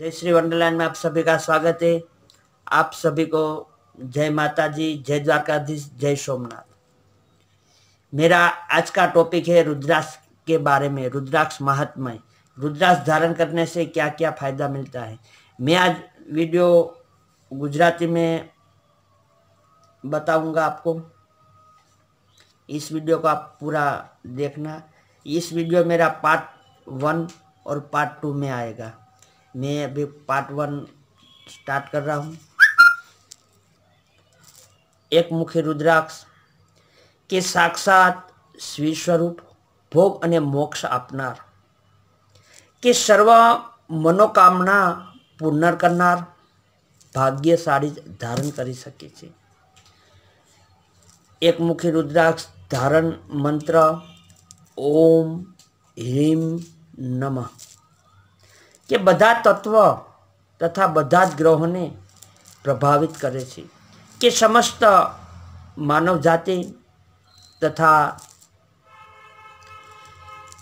जय श्री वंडरलैंड में आप सभी का स्वागत है। आप सभी को जय माता जी जय द्वारकाधीश, जय सोमनाथ। मेरा आज का टॉपिक है रुद्राक्ष के बारे में, रुद्राक्ष महात्मय। रुद्राक्ष धारण करने से क्या क्या फ़ायदा मिलता है? मैं आज वीडियो गुजराती में बताऊँगा आपको। इस वीडियो को आप पूरा देखना। इस वीडियो मेरा पार्ट वन और पार्ट टू में आएगा। मैं अभी पार्ट वन स्टार्ट कर रहा हूँ એક મુખી રુદ્રાક્ષ કે સાક્ષાત સ્વી સ્વરૂપ ભોગ અને મોક્ષ આપનાર કે સર્વ મનોકામના પૂર્ણ કરનાર ભાગ્યશાળી ધારણ કરી શકે છે એક મુખી રુદ્રાક્ષ ધારણ મંત્ર ઓમ હ્રીમ નમઃ કે બધા તત્વ તથા બધા જ ગ્રહોને પ્રભાવિત કરે છે. કે સમસ્ત માનવ જાતિ તથા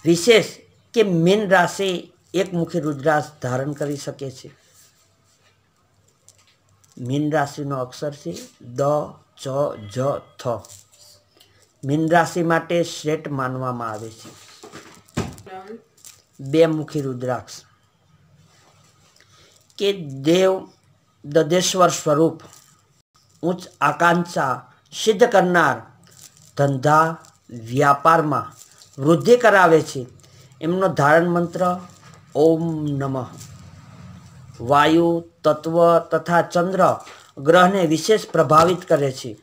વિશેષ કે મીન રાશિ એકમુખી રુદ્રાક્ષ ધારણ કરી શકે છે. મીન રાશિનો અક્ષર છે દ, ચ, જ, થ. મીન રાશિ માટે શ્રેષ્ઠ માનવામાં આવે છે. બે મુખી રુદ્રાક્ષ. કે દેવ દદેશ્વર સ્વરૂપ ઉચ્ચ આકાંક્ષા સિદ્ધ કરનાર ધંધા વ્યાપારમાં વૃદ્ધિ કરાવે છે. એમનો ધારણ મંત્ર ઓમ નમઃ. વાયુ, તત્વ તથા ચંદ્ર ગ્રહને વિશેષ પ્રભાવિત કરે છે.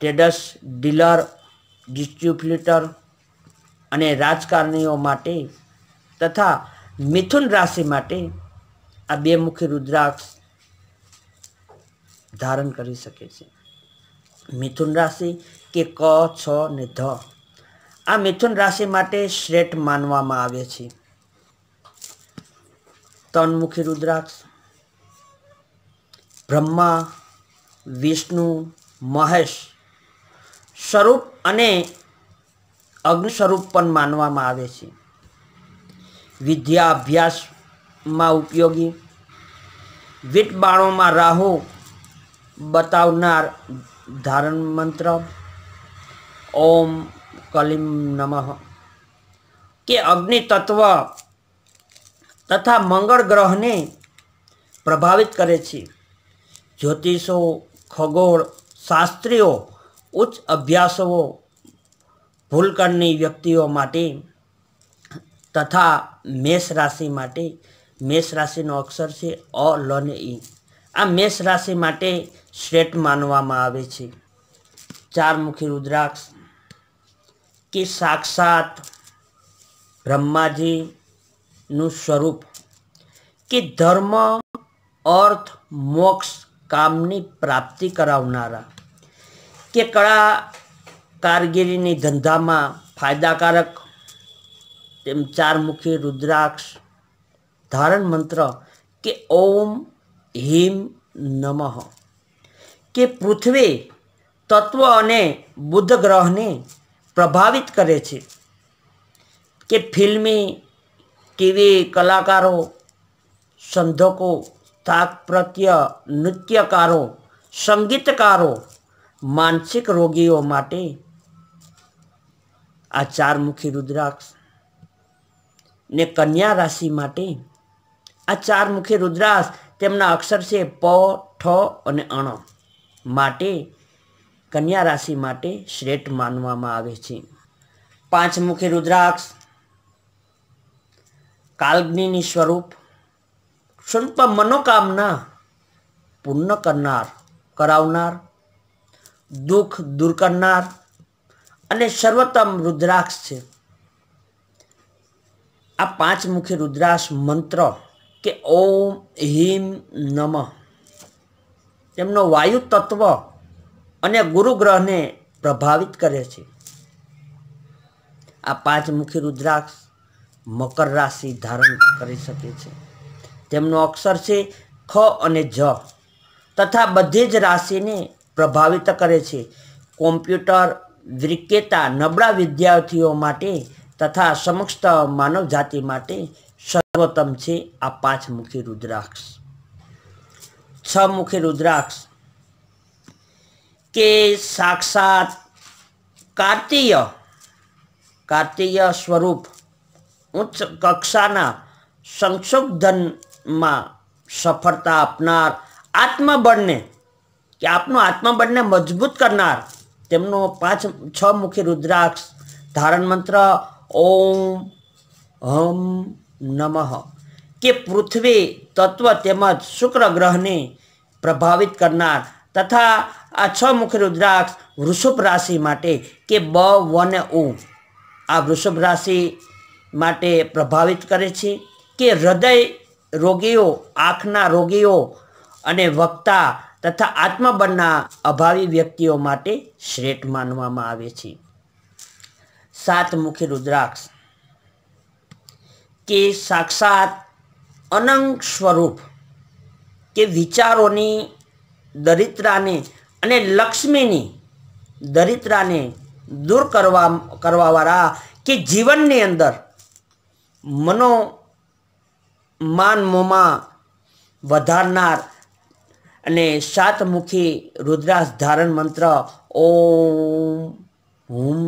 ટ્રેડર્સ ડીલર, ડિસ્ટ્રીબ્યુટર અને રાજકારણીઓ માટે તથા મિથુન રાશિ માટે આ બે મુખી રુદ્રાક્ષ ધારણ કરી શકે છે. મિથુન રાશિ કે ક, છ ને ધ. આ મિથુન રાશિ માટે શ્રેષ્ઠ માનવામાં આવે છે. તનમુખી રુદ્રાક્ષ. બ્રહ્મા, વિષ્ણુ, મહેશ સ્વરૂપ અને અગ્નિ સ્વરૂપ પણ માનવામાં આવે છે. વિદ્યા અભ્યાસમાં ઉપયોગી. વીટ બાણોમાં રાહુ બતાવનાર ધારણ મંત્ર. ઓમ કલિમ નમઃ. કે અગ્નિ તત્વ તથા મંગળ ગ્રહને પ્રભાવિત કરે છે. જ્યોતિષો, ખગોળ, શાસ્ત્રીઓ, ઉચ્ચ અભ્યાસો ભૂલકણની વ્યક્તિઓ માટે તથા મેષ રાશિ માટે મેષ રાશિનો અક્ષર છે અ, લ ઈ. આ મેષ રાશિ માટે શ્રેષ્ઠ માનવામાં આવે છે. ચાર મુખી રુદ્રાક્ષ કે સાક્ષાત બ્રહ્માજીનું સ્વરૂપ કે ધર્મ, અર્થ, મોક્ષ કામની પ્રાપ્તિ કરાવનારા કે કળા કારગીરીની ધંધામાં ફાયદાકારક, તેમ ચાર મુખી રુદ્રાક્ષ ધારણ મંત્ર કે ઓમ હિમ નમઃ, કે પૃથ્વી તત્વ અને બુદ્ધ ગ્રહને પ્રભાવિત કરે છે. કે ફિલ્મી, ટીવી કલાકારો, સંધકો સ્થાપત્ય નૃત્યકારો, સંગીતકારો, માનસિક રોગીઓ માટે આ ચાર મુખી રુદ્રાક્ષ ને કન્યા રાશિ માટે આ ચાર મુખી રુદ્રાક્ષ તેમના અક્ષર છે પ, ઠ અને અણ માટે, કન્યા રાશિ માટે શ્રેષ્ઠ માનવામાં આવે છે. પાંચ મુખ્ય રુદ્રાક્ષ કાલગ્નિની સ્વરૂપ સ્વલ્પ મનોકામના પૂર્ણ કરનાર, કરાવનાર, દુઃખ દૂર કરનાર અને સર્વોત્તમ રુદ્રાક્ષ છે. આ પાંચ મુખ્ય રુદ્રાક્ષ મંત્ર કે ઓમ હિમ નમઃ. તેમનો વાયુ તત્વ અને ગુરુગ્રહને પ્રભાવિત કરે છે. આ પાંચ મુખી રુદ્રાક્ષ મકર રાશિ ધારણ કરી શકે છે. તેમનો અક્ષર છે ખ અને જ તથા બધી જ રાશિને પ્રભાવિત કરે છે. કોમ્પ્યુટર વિક્રેતા નબળા વિદ્યાર્થીઓ માટે તથા સમક્ષ માનવજાતિ માટે સર્વોત્તમ છે આ પાંચ મુખી રુદ્રાક્ષ. છ મુખી રુદ્રાક્ષ કે સાક્ષાત કાર્તિય કાર્તિય સ્વરૂપ ઉચ્ચ કક્ષાના સંશોધનમાં સફળતા આપનાર આત્મબળને, કે આપનું આત્મબળને મજબૂત કરનાર તેમનો પાંચ, છ મુખી રુદ્રાક્ષ ધારણ મંત્ર ઓમ, હમ નમઃ, કે પૃથ્વી તત્વ તેમજ શુક્ર ગ્રહને પ્રભાવિત કરનાર તથા આ છ મુખ્ય રુદ્રાક્ષ વૃષભ રાશિ માટે કે બ, વન, ઉ. આ વૃષભ રાશિ માટે પ્રભાવિત કરે છે કે હૃદય રોગીઓ, આંખના રોગીઓ અને વક્તા તથા આત્મબળના અભાવી વ્યક્તિઓ માટે શ્રેષ્ઠ માનવામાં આવે છે. સાત મુખ્ય રુદ્રાક્ષ કે સાક્ષાત અનંગ સ્વરૂપ કે વિચારોની દરિદ્રાને અને લક્ષ્મીની દરિદ્રાને દૂર કરવા, કરવાવાળા કે જીવનની અંદર મનો માન મોમાં વધારનાર અને સાતમુખી રુદ્રાસ ધારણ મંત્ર ઓમ, હુમ,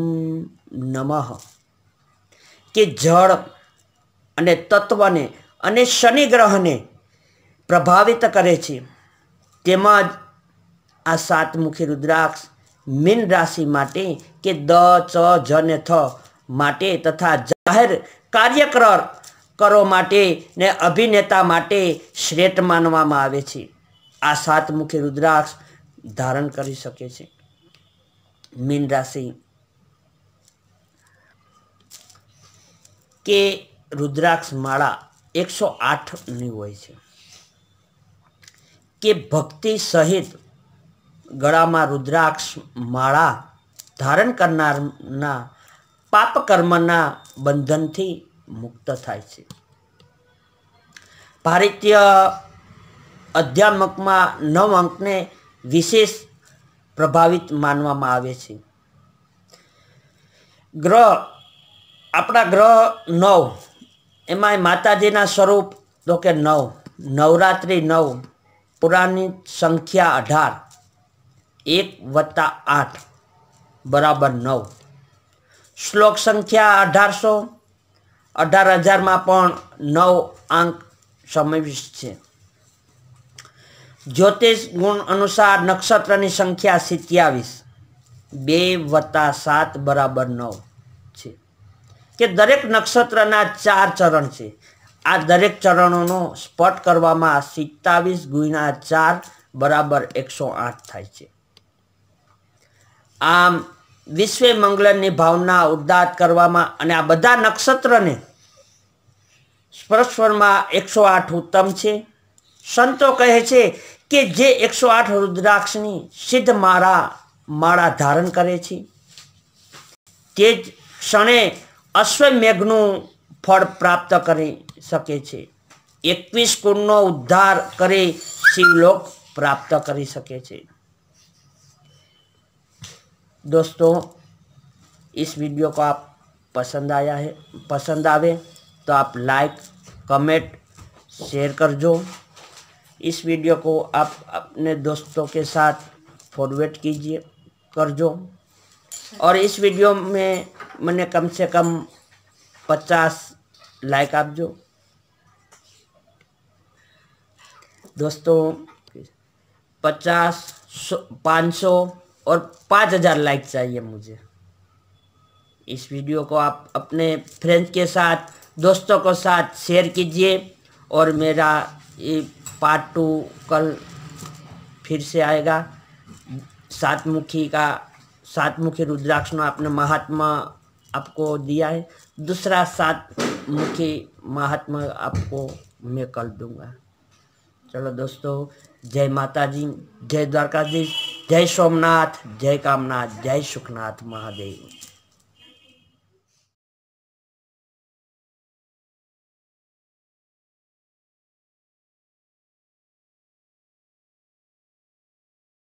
નમઃ કે જળ અને તત્વને અને શનિ ગ્રહને પ્રભાવિત કરે છે. તેમજ આ સાતમુખી રુદ્રાક્ષ મીન રાશિ માટે કે દ, ચ, જ ને થ માટે તથા જાહેર કાર્યકર કરો માટે ને અભિનેતા માટે શ્રેષ્ઠ માનવામાં આવે છે. આ સાતમુખી રુદ્રાક્ષ ધારણ કરી શકે છે. મીન રાશિ કે રુદ્રાક્ષ માળા એકસો આઠની હોય છે. કે ભક્તિ સહિત ગળામાં રુદ્રાક્ષ માળા ધારણ કરનારના પાપ કર્મના બંધનથી મુક્ત થાય છે. ભારતીય અધ્યાત્મકમાં નવ અંકને વિશેષ પ્રભાવિત માનવામાં આવે છે. ગ્રહ, આપણા ગ્રહ નવ એમાં માતાજીના સ્વરૂપ, તો કે નવ, નવરાત્રિ નવ, પુરાણની સંખ્યા અઢાર, એક વત્તા આઠ, બરાબર નવ. શ્લોક સંખ્યા અઢારસો, અઢાર હજારમાં પણ નવ અંક સમાવિષ્ટ છે. જ્યોતિષ ગુણ અનુસાર નક્ષત્રની સંખ્યા સિત્યાવીસ, બે વત્તા સાત બરાબર નવ. કે દરેક નક્ષત્રના ચાર ચરણ છે. આ દરેક ચરણોનો સ્પટ કરવામાં સિત્તાવીસ ગુણ્યા ચાર બરાબર એકસો આઠ થાય છે. આમ વિશ્વ મંગળની ભાવના ઉદ્દાત કરવામાં અને આ બધા નક્ષત્રને સ્પર્શવરમાં એકસો આઠ ઉત્તમ છે. સંતો કહે છે કે જે એકસો આઠ રુદ્રાક્ષની સિદ્ધ માળા માળા ધારણ કરે છે. તે જ ક્ષણે અશ્વમેઘનું ફળ પ્રાપ્ત કરી શકે છે એકવીસ કુળનો ઉદ્ધાર કરી શિવલોક પ્રાપ્ત કરી શકે છે दोस्तों इस वीडियो को आप पसंद आया है पसंद आवे तो आप लाइक कमेंट शेयर कर जो इस वीडियो को आप अपने दोस्तों के साथ फॉरवर्ड कीजिए कर जो और इस वीडियो में मैंने कम से कम पचास लाइक आप जो। दोस्तों, पचास पाँच सौ और पाँच हज़ार लाइक चाहिए मुझे। इस वीडियो को आप अपने फ्रेंड्स के साथ, दोस्तों को साथ शेयर कीजिए और मेरा ये पार्ट टू कल फिर से आएगा। सातमुखी का, सातमुखी रुद्राक्ष में आपने महात्मा आपको दिया है। दूसरा सात मुखी महात्मा आपको मैं कल दूँगा। चलो दोस्तों, जय माता जी जय द्वारकाधीश, जय सोमनाथ, जय कामनाथ, जय सुखनाथ महादेव।